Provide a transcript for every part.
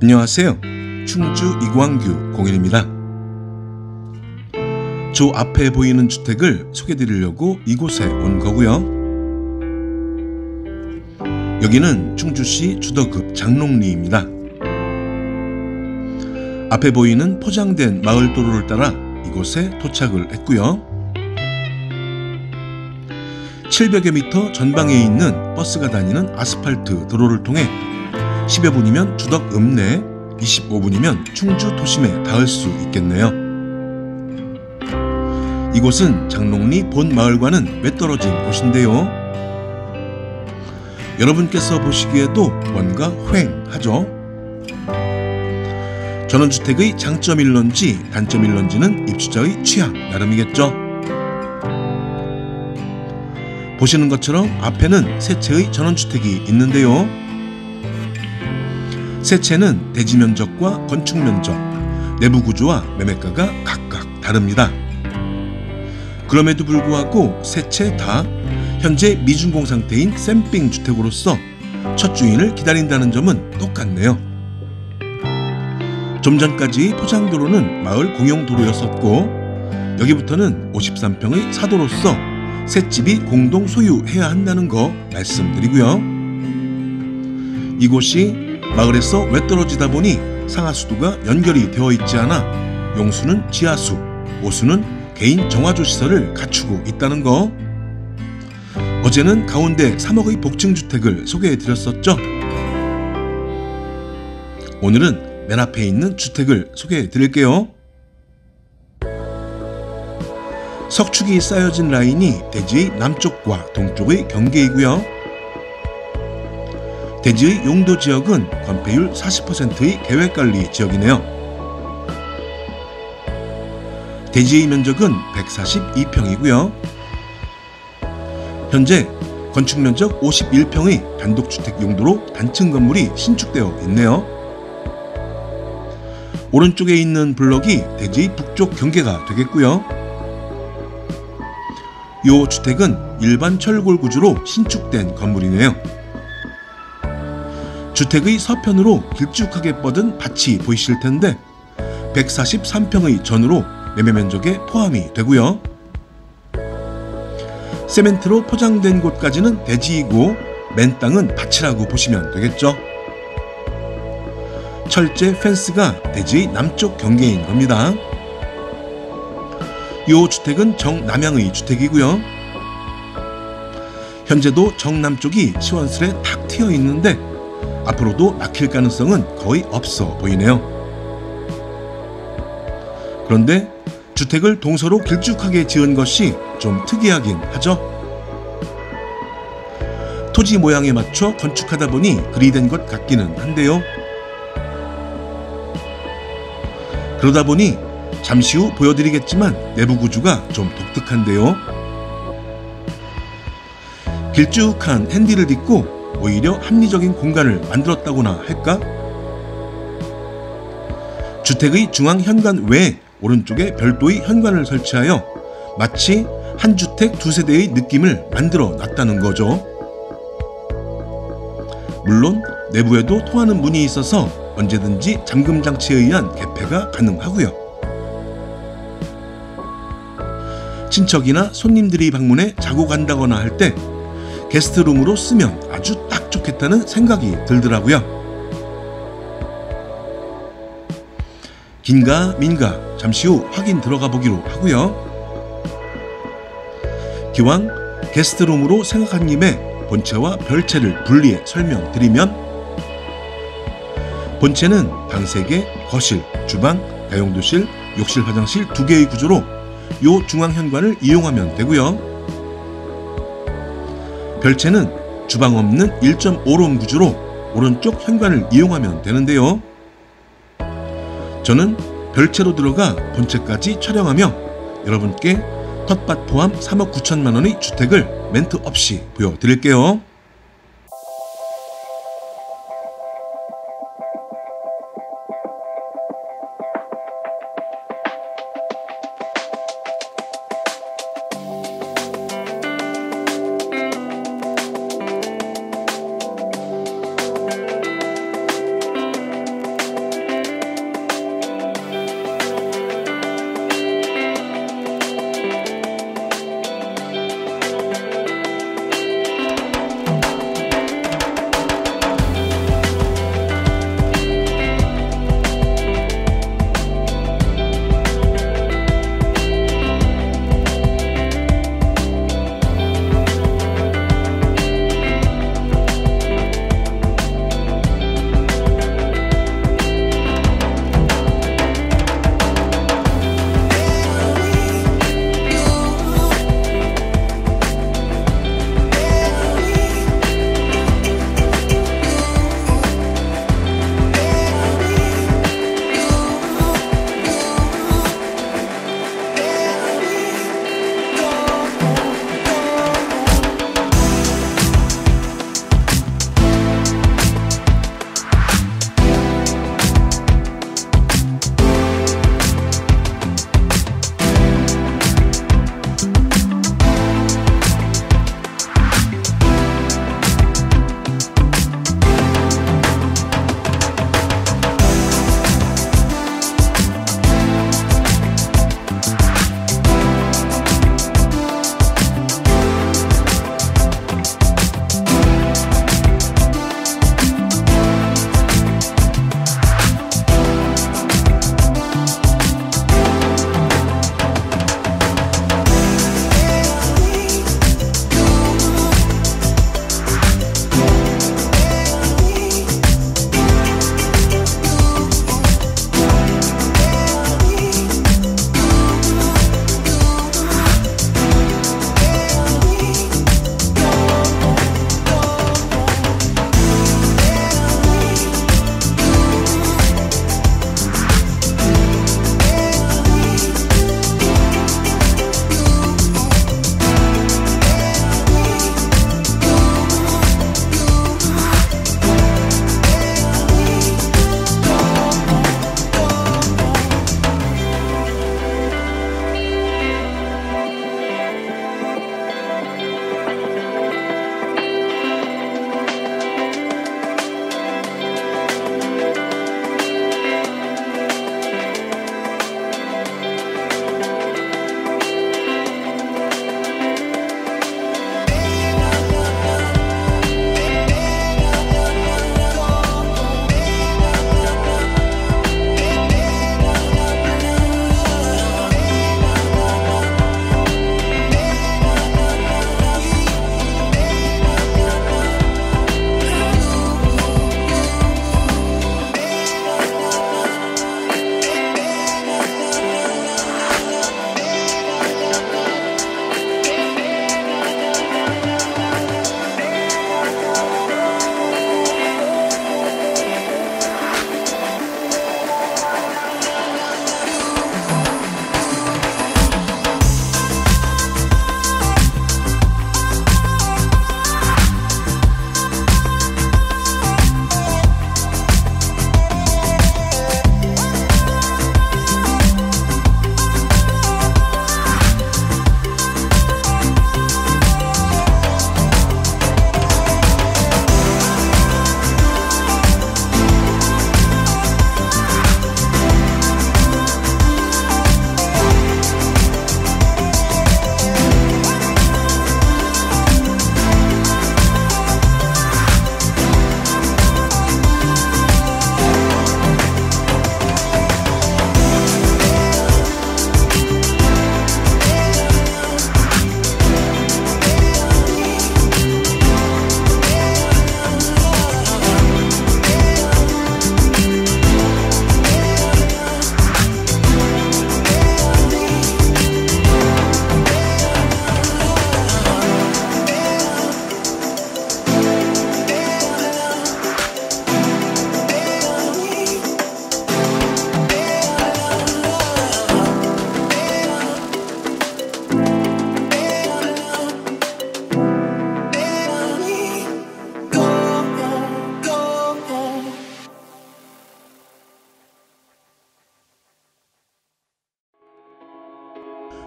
안녕하세요. 충주 이광규 공인입니다. 저 앞에 보이는 주택을 소개드리려고 이곳에 온 거고요. 여기는 충주시 주덕읍 장롱리입니다. 앞에 보이는 포장된 마을 도로를 따라 이곳에 도착을 했고요. 700여 미터 전방에 있는 버스가 다니는 아스팔트 도로를 통해 10여 분이면 주덕 읍내, 25분이면 충주 도심에 닿을 수 있겠네요. 이곳은 장롱리 본 마을과는 외떨어진 곳인데요. 여러분께서 보시기에도 뭔가 휑하죠? 전원주택의 장점일런지 단점일런지는 입주자의 취향 나름이겠죠. 보시는 것처럼 앞에는 세 채의 전원주택이 있는데요. 세 채는 대지 면적과 건축 면적, 내부 구조와 매매가가 각각 다릅니다. 그럼에도 불구하고 세채 다 현재 미준공 상태인 샘핑 주택으로서 첫 주인을 기다린다는 점은 똑같네요. 좀 전까지 포장도로는 마을 공용도로였었고 여기부터는 53평의 사도로서 새 집이 공동 소유해야 한다는 거 말씀드리고요. 이곳이 마을에서 외떨어지다 보니 상하수도가 연결이 되어 있지 않아 용수는 지하수, 오수는 개인 정화조 시설을 갖추고 있다는 거. 어제는 가운데 3억의 복층주택을 소개해 드렸었죠. 오늘은 맨 앞에 있는 주택을 소개해 드릴게요. 석축이 쌓여진 라인이 대지의 남쪽과 동쪽의 경계이고요. 대지의 용도 지역은 건폐율 40%의 계획관리 지역이네요. 대지의 면적은 142평이고요. 현재 건축 면적 51평의 단독주택 용도로 단층 건물이 신축되어 있네요. 오른쪽에 있는 블럭이 대지의 북쪽 경계가 되겠고요. 이 주택은 일반 철골 구조로 신축된 건물이네요. 주택의 서편으로 길쭉하게 뻗은 밭이 보이실 텐데 143평의 전으로 매매 면적에 포함이 되고요. 세멘트로 포장된 곳까지는 대지이고 맨 땅은 밭이라고 보시면 되겠죠. 철제 펜스가 대지의 남쪽 경계인 겁니다. 이 주택은 정남향의 주택이고요. 현재도 정남쪽이 시원스레 탁 트여 있는데 앞으로도 막힐 가능성은 거의 없어 보이네요. 그런데 주택을 동서로 길쭉하게 지은 것이 좀 특이하긴 하죠. 토지 모양에 맞춰 건축하다 보니 그리 된 것 같기는 한데요. 그러다 보니 잠시 후 보여드리겠지만 내부 구조가 좀 독특한데요. 길쭉한 핸디를 딛고 오히려 합리적인 공간을 만들었다고나 할까? 주택의 중앙 현관 외에 오른쪽에 별도의 현관을 설치하여 마치 한 주택 두 세대의 느낌을 만들어 놨다는 거죠. 물론 내부에도 통하는 문이 있어서 언제든지 잠금 장치에 의한 개폐가 가능하고요. 친척이나 손님들이 방문해 자고 간다거나 할때 게스트룸으로 쓰면 아주 딱 좋겠다는 생각이 들더라고요. 긴가 민가 잠시 후 확인 들어가 보기로 하고요. 기왕 게스트룸으로 생각한 김에 본체와 별체를 분리해 설명드리면 본체는 방 3개, 거실, 주방, 다용도실, 욕실, 화장실 2개의 구조로 요 중앙 현관을 이용하면 되고요. 별채는 주방 없는 1.5롬 구조로 오른쪽 현관을 이용하면 되는데요. 저는 별채로 들어가 본체까지 촬영하며 여러분께 텃밭 포함 3억 9천만 원의 주택을 멘트 없이 보여드릴게요.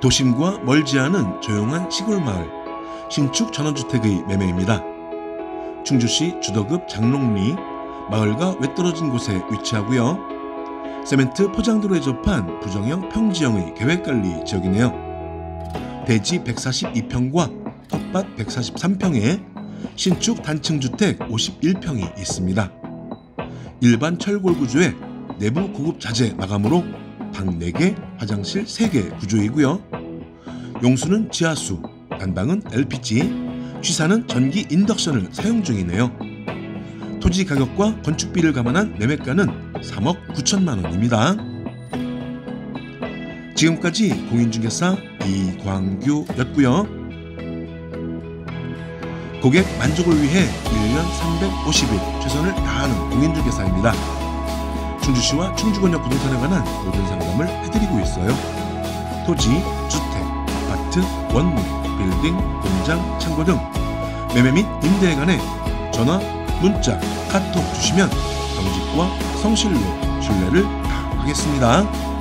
도심과 멀지 않은 조용한 시골 마을 신축 전원주택의 매매입니다. 충주시 주덕읍 장롱리 마을과 외떨어진 곳에 위치하고요. 세멘트 포장도로에 접한 부정형 평지형의 계획관리 지역이네요. 대지 142평과 텃밭 143평에 신축 단층 주택 51평이 있습니다. 일반 철골 구조에 내부 고급 자재 마감으로 방 4개, 화장실 3개 구조이고요. 용수는 지하수, 난방은 LPG, 취사는 전기 인덕션을 사용 중이네요. 토지 가격과 건축비를 감안한 매매가는 3억 9천만 원입니다. 지금까지 공인중개사 이광규였고요. 고객 만족을 위해 1년 350일 최선을 다하는 공인중개사입니다. 충주시와 충주권역 부동산에 관한 모든 상담을 해드리고 있어요. 토지, 주택, 아파트, 원룸, 빌딩, 공장, 창고 등 매매 및 임대에 관해 전화, 문자, 카톡 주시면 정직과 성실로 신뢰를 다하겠습니다.